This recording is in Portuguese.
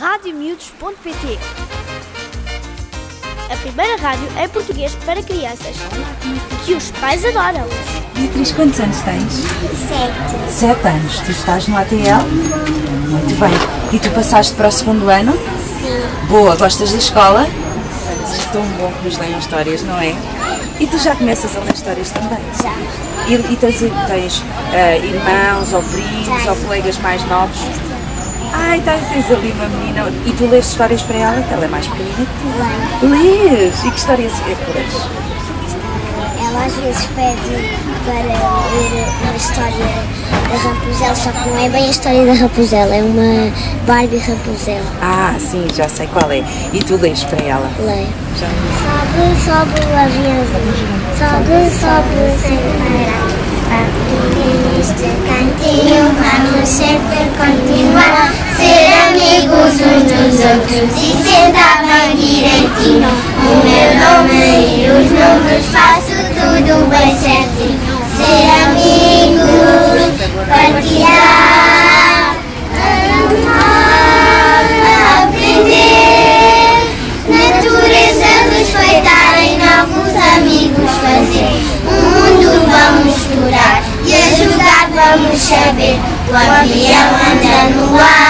radiomiúdos.pt A primeira rádio em português para crianças que os pais adoram. Beatriz, quantos anos tens? Sete. Sete anos. Tu estás no ATL? Muito bem. E tu passaste para o segundo ano? Sim. Boa, gostas da escola? É tão bom que nos leiam histórias, não é? E tu já começas a ler histórias também? Já. E, e tens, tens eh, irmãos ou primos ou colegas mais novos? Ai, tens, tens ali uma menina. E tu lês histórias para ela, que ela é mais pequenina que tu. Lês? E que histórias é que lês? Ela às vezes pede para ler uma história da Rapunzel, só que não é bem a história da Rapunzel, é uma Barbie Rapunzel. Ah, sim, já sei qual é. E tu lês para ela? Leio. Já Sobe, sobe o aviãozinho, sobe, sobe sem parar. E neste cantinho vamos sempre amigos juntos e bem direitinho. O meu nome e os números faço tudo bem certinho. Ser amigos, partilhar, amar, aprender, natureza respeitar e novos amigos fazer. O mundo vamos curar e ajudar vamos saber. O avião anda no ar.